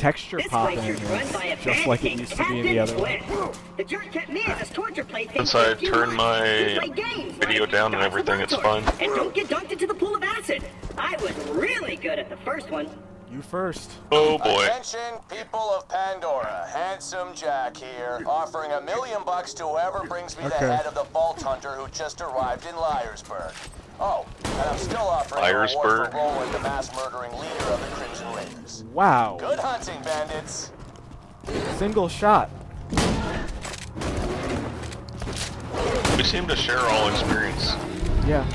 this minion. texture This popping place is run is by a just like it used to be in the other one. Flint. The jerk kept me as his torture plaything Since for I a few turned my We played games video down and everything, it's Blowtorch. fine. And don't get dunked into the pool of acid. I was really good at the first one. You first. Oh boy. Attention, people of Pandora. Handsome Jack here, offering a million bucks to whoever brings me Okay. the head of the Vault Hunter who just arrived in Liar's Berg. Oh, and I'm still offering a reward for the mass murdering leader of the Crimson Raiders. Wow. Good hunting, bandits. Single shot. We seem to share all experience. Yeah.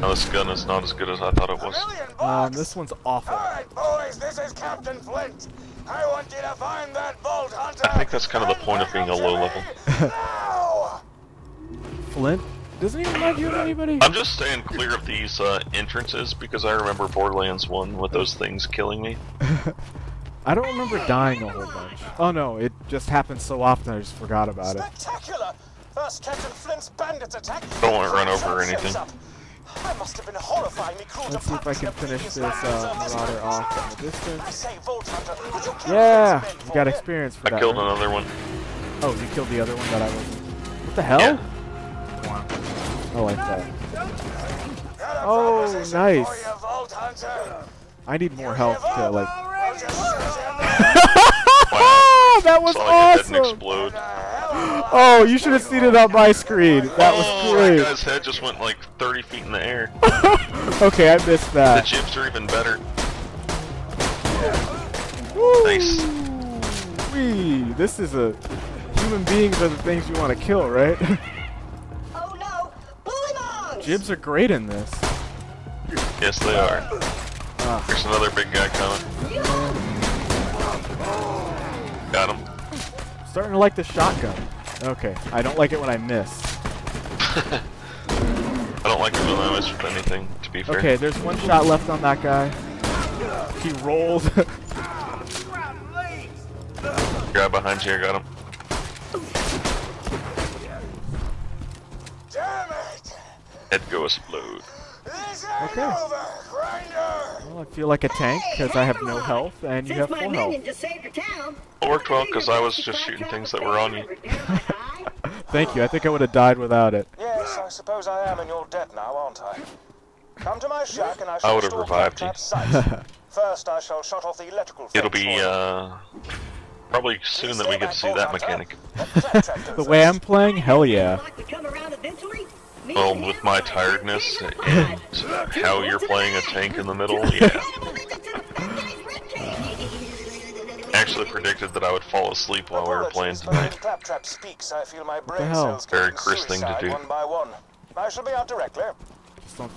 Now this gun is not as good as I thought it was. Um, this one's awful. Alright, boys, this is Captain Flint. I want you to find that Vault Hunter. I think that's kind of the point of being a low level. now! Flint doesn't even remind you of anybody. I'm just staying clear of these uh, entrances because I remember Borderlands 1 with those things killing me. I don't remember dying a whole bunch. Oh no, it just happens so often I just forgot about it. Spectacular! First Captain Flint's bandits attack. Don't wanna run over or anything. I must have been horrifyingly cruel Let's to see if I can finish this lives uh, of Marauder off in the I distance. say, Vault Hunter, would you kill Yeah, Flint's men you got experience for I that. killed right? another one. Oh, you killed the other one that I wasn't. What the hell? Yeah. Oh, I like that. Got a Oh, proposition for nice. you, Vault Hunter. I need more health to like. We'll just shoot Wow. Oh, that was Saw your head and awesome! Oh, you should have seen it on my screen. That was oh, great. that guy's head just went like 30 feet in the air. Okay, I missed that. The chips are even better. Woo! Nice. Wee. This is a human beings are the things you want to kill, right? Gibs are great in this. Yes, they are. Ah. There's another big guy coming. Got him. Starting to like the shotgun. Okay, I don't like it when I miss. I don't like it when I miss with anything, to be fair. Okay, there's one shot left on that guy. He rolled. Grab behind you, I got him. Head go explode. Okay. well, I feel like a tank because I have no health and you have full health. just saved your town. It worked well because I was just shooting things that were on you. Thank you. I think I would have died without it. Yes, I suppose I am in your debt now, aren't I? Come to my shack and I shall I would've install revived you. Claptrap's sight. First, I shall shut off the electrical It'll be, uh, probably soon that we get to see that mechanic. The way I'm playing, hell yeah. Well, with my tiredness and how you're playing a tank in the middle, yeah. Actually predicted that I would fall asleep while we were playing tonight. Claptrap speaks. I feel my brain the hell? cells Very committing Chris thing to do. One by one. I shall be out directly. Just don't-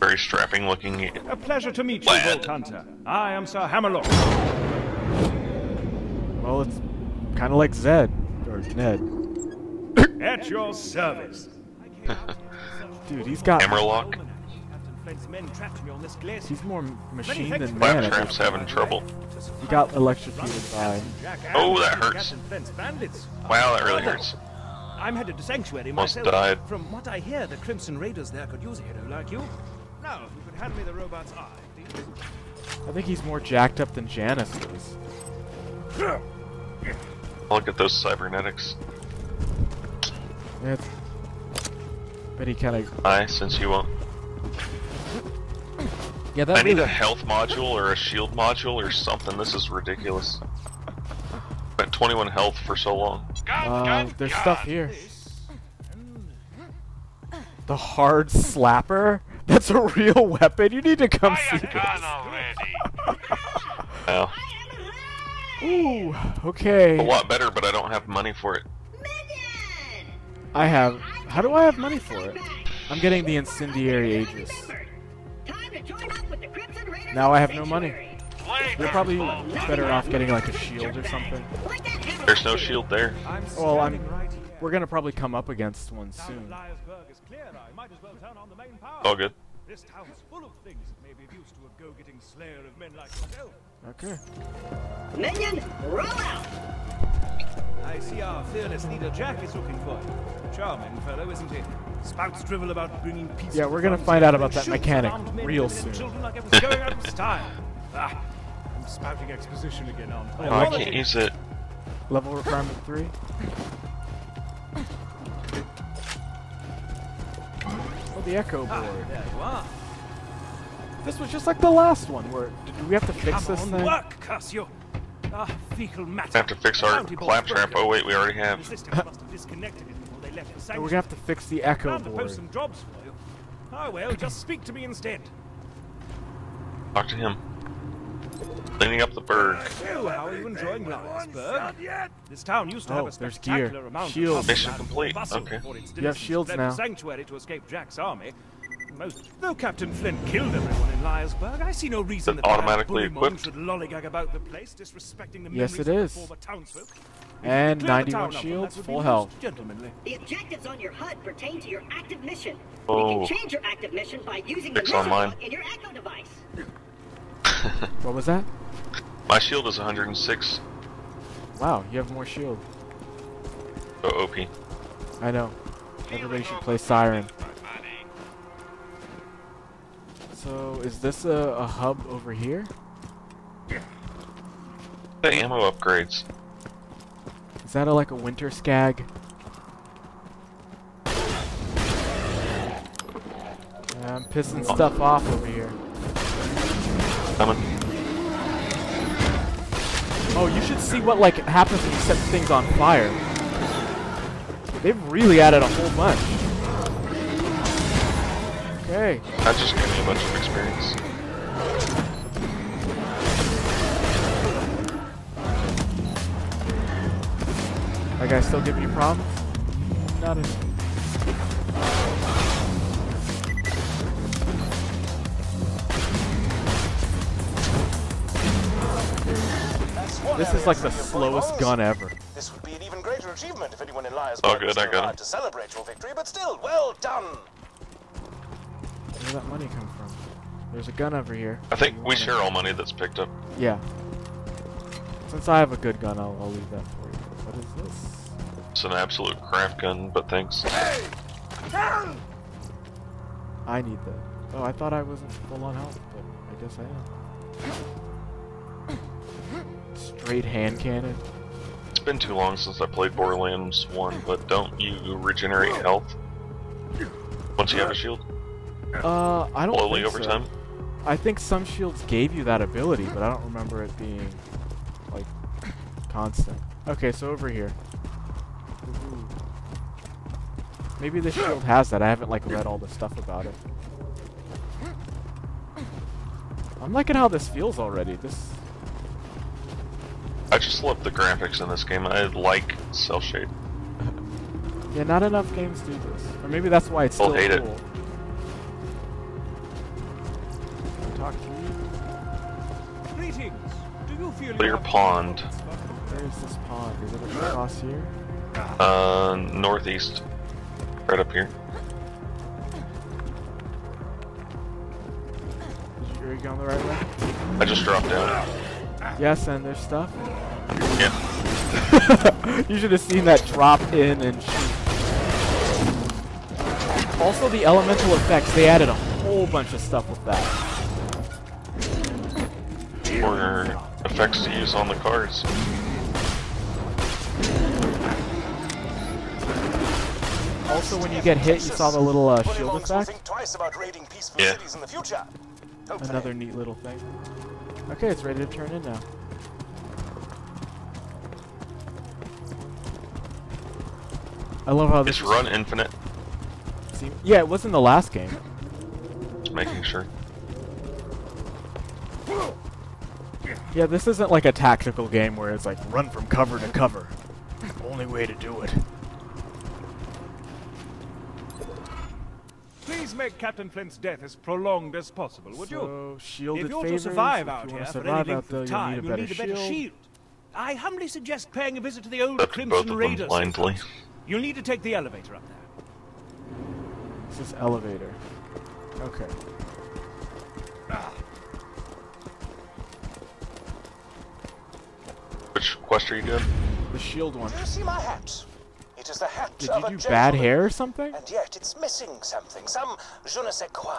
Very strapping looking. A pleasure to meet you, Lad. Vault Hunter. I am Sir Hammerlock. Well, it's kind of like Zed or Ned. At your service. Dude, he's got. Hammerlock. Flint's men trapped me on this glacier. He's more machine than man. at Claptrap's having trouble. He got electrocuted by. Oh, that hurts. Captain Flint's bandits. Wow, that really hurts. I'm headed to Sanctuary Almost myself. died. From what I hear, the Crimson Raiders there could use a hero like you. Now, if you could hand me the robot's eye, please. I think he's more jacked up than Janice is. Look at those cybernetics. Yeah, it's, but he kind of. Aye, since you won't. Yeah, that I need a health module or a shield module or something. This is ridiculous. Spent 21 health for so long. Uh, there's stuff here. The hard slapper? That's a real weapon. You need to come see this. Wow. Ooh, okay. A lot better, but I don't have money for it. I have. How do I have money for it? I'm getting the incendiary Aegis. Now I have no money. You're probably better off getting like a shield or something. There's no shield there. Well, I'm. We're gonna probably come up against one soon. Liar's Berg is clear. I might as well turn on the main power. All good. This town's full of things that may be of use to a go-getting slayer of men like yourself. Okay. Minion, roll out! I see our fearless leader Jack is looking for you. Charming fellow, isn't he? Spouts drivel about bringing peace. Yeah, we're gonna frontier, find out about that mechanic real women, soon. Like it was going out of style. Ah, I'm spouting exposition again, aren't I? Oh, I can't use it. Level requirement three. Oh, the echo Ah, board. there you are. This was just like the last one. Where did we have to fix Come this on, thing? work, Cassio. Ah, fecal matter. I have to fix our Bounty board claptrap. Oh wait, we already have. systems must have disconnected it before they left the sanctuary. we're gonna have to fix the echo Plan to board. post some jobs for you. Oh well, just speak to me instead. Talk to him. Cleaning up the berg. So, how are you enjoying Liar's Berg? This town used to have Oh, a there's spectacular gear. amount Shields. of Mission complete. Okay. You have shields now. sanctuary to escape Jack's army. Most, though Captain Flint killed everyone in Liar's Berg, I see no reason It that automatically Bullymon equipped? should lollygag about the place, disrespecting the Yes, memories of the former townsfolk. If And you could clear the 91 town shields, that full health. Gentlemanly. The objectives on your HUD pertain to your active mission. Oh. You can change your active mission by using Fix the mission online. in your Echo device. What was that? My shield is 106. Wow, you have more shield. Uh, so OP. I know. Everybody should play Siren. So, is this a, a hub over here? The ammo upgrades. Is that a, like a winter skag? I'm pissing oh. stuff off over here. Coming. Oh, you should see what like happens when you set things on fire. They've really added a whole bunch. Okay. That just gave me a bunch of experience. That guy still giving you problems? Not enough. That's one This is like the slowest gun ever. This would be an even greater achievement if anyone in Liar's Berg Oh, good, I got him. to celebrate your victory, but still, well done. Where did that money come from? There's a gun over here. I think we share all money that's picked up. Yeah. Since I have a good gun, I'll, I'll leave that for you. What is this? It's an absolute crap gun, but thanks. Hey! I need that. Oh, I thought I wasn't full on health, but I guess I am. Straight hand cannon. It's been too long since I played Borderlands 1, but don't you regenerate health once you have a shield? Uh, I don't Slowly think over so. time? I think some shields gave you that ability, but I don't remember it being like constant. Okay, so over here. Ooh. Maybe this shield has that. I haven't like read all the stuff about it. I'm liking how this feels already. This I just love the graphics in this game. I like cell shade. yeah, not enough games do this. Or maybe that's why it's I'll still hate it. cool. Talk Greetings. Do you feel Clear you pond. Where is this pond? Is it across here? Uh, northeast. Right up here. Did you, are you going the right way? I just dropped down. Yes, and there's stuff. Yeah. you should have seen that drop in and shoot. Also, the elemental effects, they added a whole bunch of stuff with that. Or effects to use on the cards. Also, when you get hit, you saw the little uh, shield effect. twice about raiding peaceful Yeah. cities in the future. Hopefully. Another neat little thing. Okay, it's ready to turn in now. I love how this Just run infinite. seem- Yeah, it was in the last game. Just making sure. Yeah, this isn't like a tactical game where it's like run from cover to cover. Only way to do it. Please make Captain Flint's death as prolonged as possible, would you? so, shielded If you're favors, to survive out here wanna for any length there, of you'll time, need a you'll better need a better shield. shield. I humbly suggest paying a visit to the old That's Crimson Raiders. blindly. You'll need to take the elevator up there. This is elevator. Okay. Which quest are you doing? The shield one. Do you see my hat? It is the hat Did of you a do gentleman. bad hair or something? And yet it's missing something, some je ne sais quoi.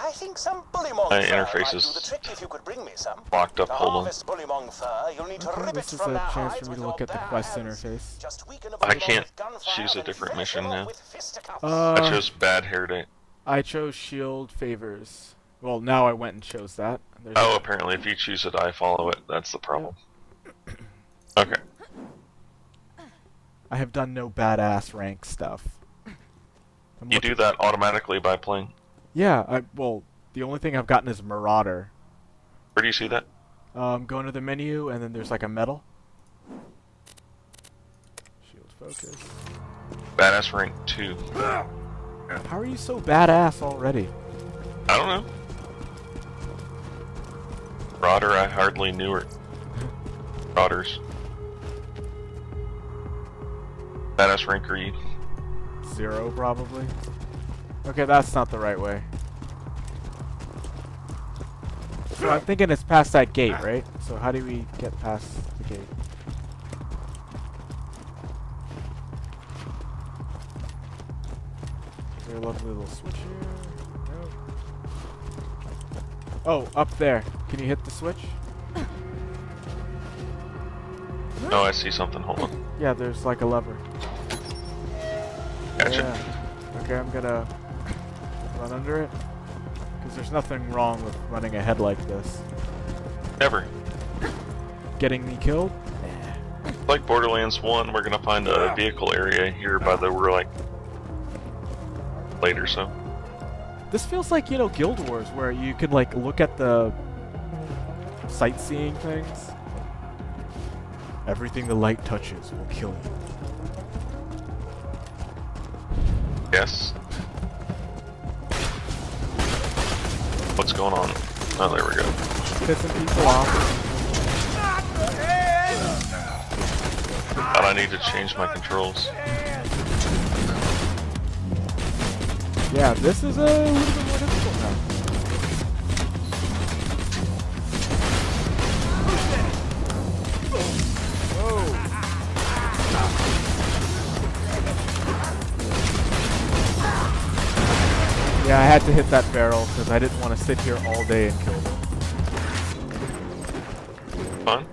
I think some bullymong My fur interface might do is the trick if you could bring me some. Locked up, hold on. harvest bullymong fur, you'll need to Okay, rip this it is from a chance for me to look at the quest hands. interface. Just weaken a I bullymong can't with choose a different mission now. off with fisticuffs. Uh, I chose bad hair day. I chose shield favors. Well, now I went and chose that. There's Oh, a- apparently if you choose it, I follow it. That's the problem. Okay. I have done no badass rank stuff. I'm You do that automatically by playing. Yeah, I well, the only thing I've gotten is Marauder. Where do you see that? Um, go into the menu and then there's like a medal. Shield focus. Badass rank 2. How are you so badass already? I don't know. Rodder, I hardly knew her. Rodders. Badass rank are you? Zero, probably. Okay, that's not the right way. So I'm thinking it's past that gate, right? So how do we get past the gate? Is there a lovely little switch here? No. Oh, up there. Can you hit the switch? Oh, I see something. Hold on. Yeah, there's like a lever. Gotcha. Yeah. Okay, I'm gonna run under it. Because there's nothing wrong with running ahead like this. Never. Getting me killed? Like Borderlands 1, we're gonna find a vehicle area here by the we're like later, so. This feels like, you know, Guild Wars, where you can, like, look at the sightseeing things. Everything the light touches will kill you. Yes. What's going on? Oh, there we go. Pissing people off. Thought I need to change my controls. Yeah, this is a Yeah, I had to hit that barrel because I didn't want to sit here all day and kill them. Fun?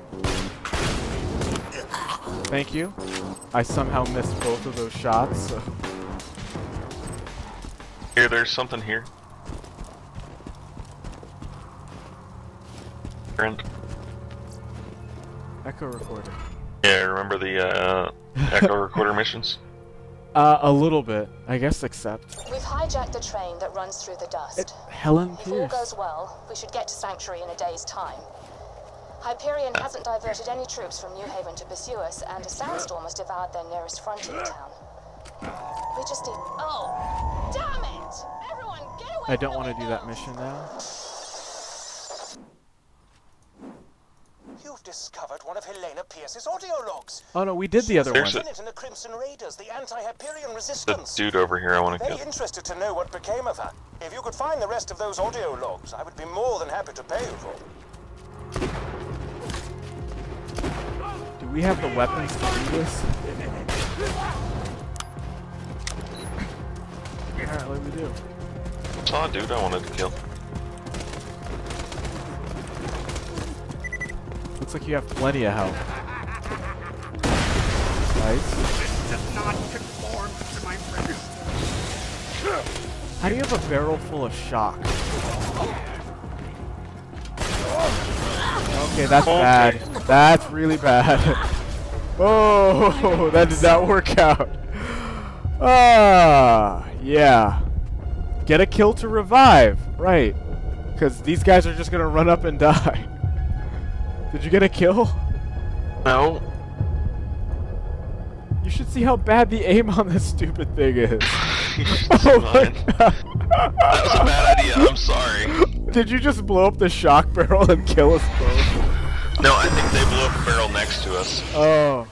Thank you. I somehow missed both of those shots, so... Here, there's something here. Friend. Echo recorder. Yeah, remember the uh, Echo Recorder missions? Uh, a little bit. I guess except. We've hijacked the train that runs through the dust. It, Helen If all goes well, we should get to Sanctuary in a day's time. Hyperion hasn't diverted any troops from New Haven to pursue us, and a sandstorm has devoured their nearest frontier town. We just need. Oh, damn it! Everyone, get away! I don't want to do that mission now. You've discovered one of Helena Pierce's audio logs. Oh no, we did the other There's one. a- in the Crimson Raiders, the anti-Hyperion The dude over here I want to Very kill. interested to know what became of her. If you could find the rest of those audio logs, I would be more than happy to pay you for them. Do we have the weapons to do this? Apparently we do. Saw a dude I wanted to kill. Looks like you have plenty of health. Nice. How do you have a barrel full of shock? Okay, that's Okay. bad. That's really bad. oh, that did not work out. Ah, yeah. Get a kill to revive. Right. Because these guys are just going to run up and die. Did you get a kill? No. You should see how bad the aim on this stupid thing is. Oh my god. That was a bad idea, I'm sorry. Did you just blow up the shock barrel and kill us both? No, I think they blew up a barrel next to us. Oh.